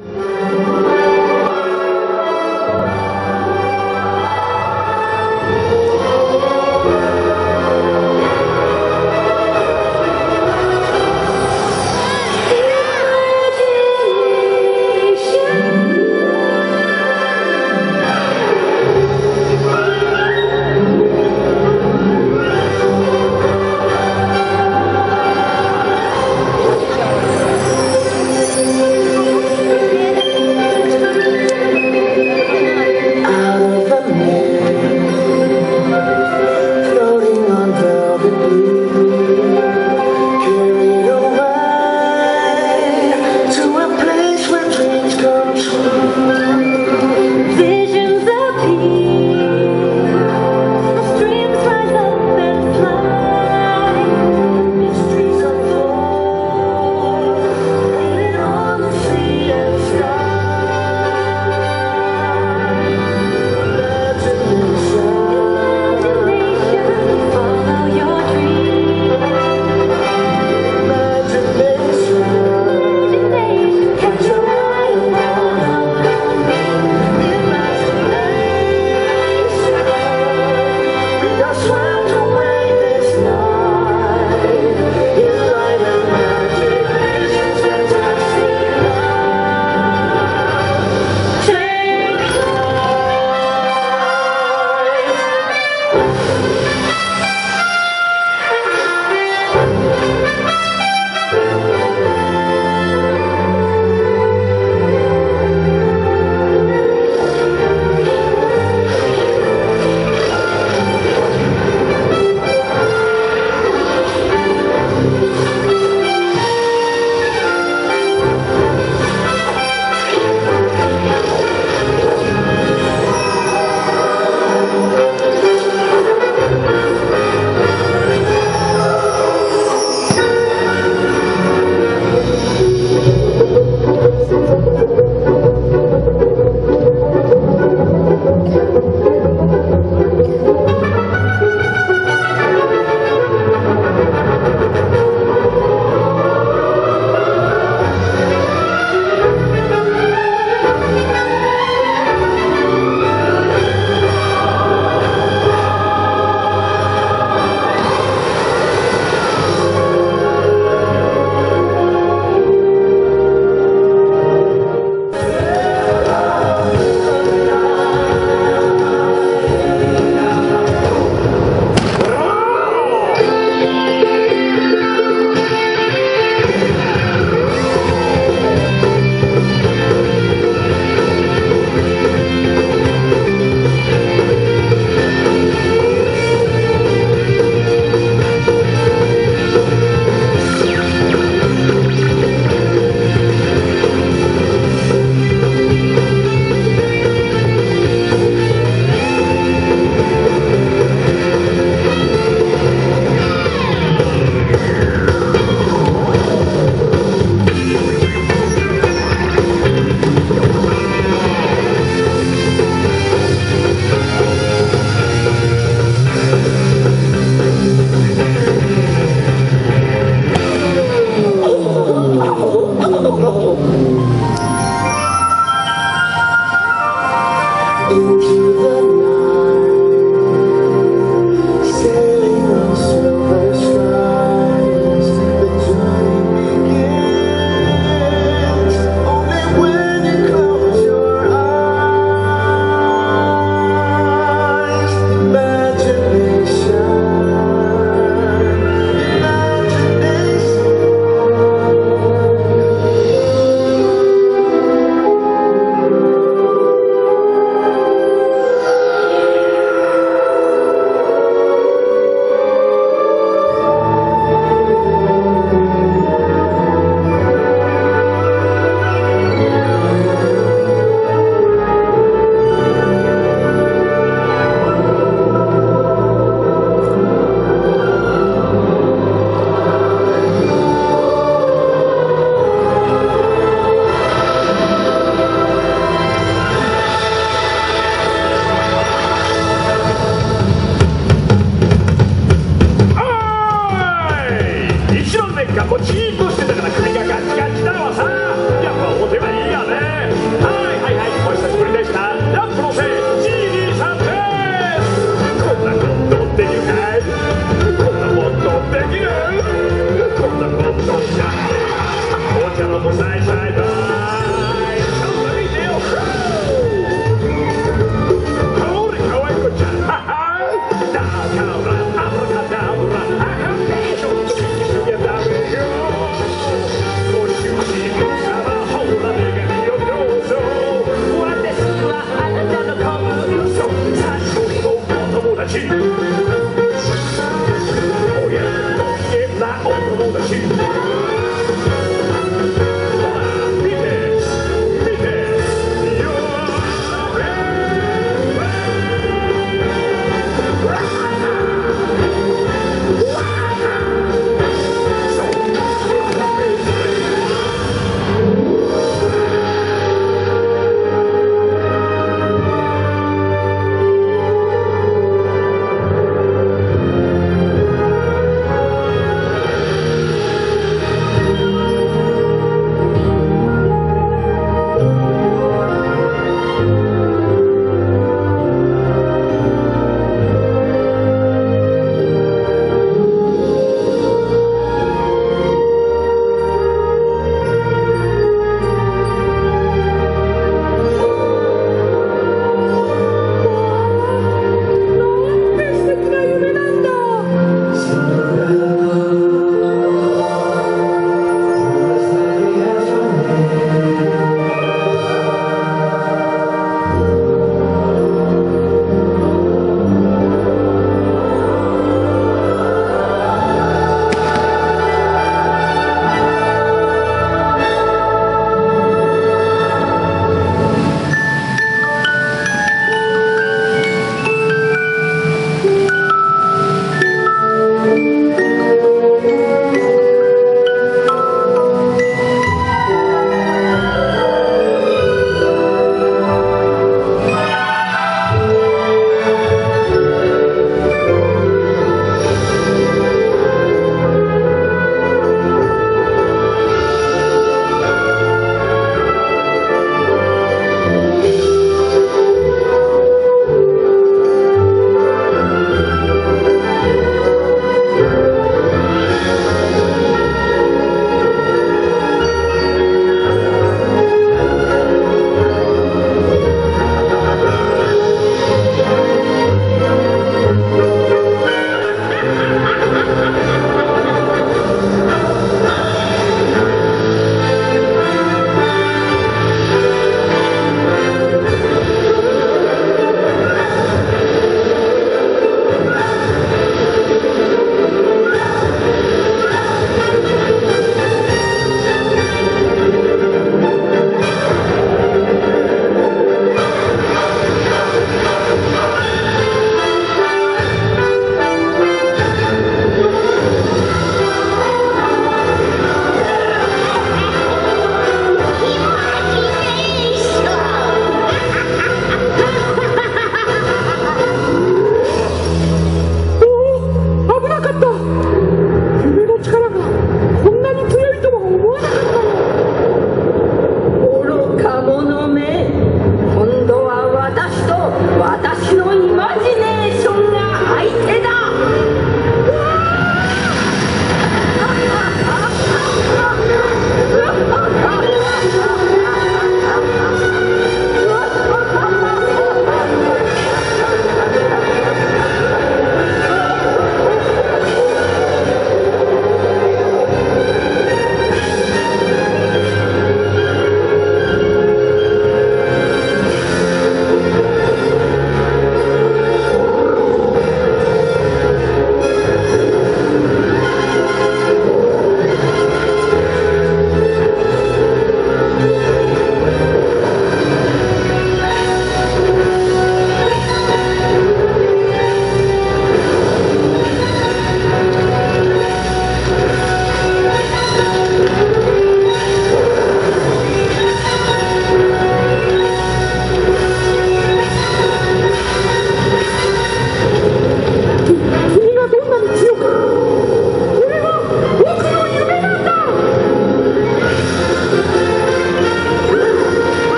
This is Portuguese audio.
Música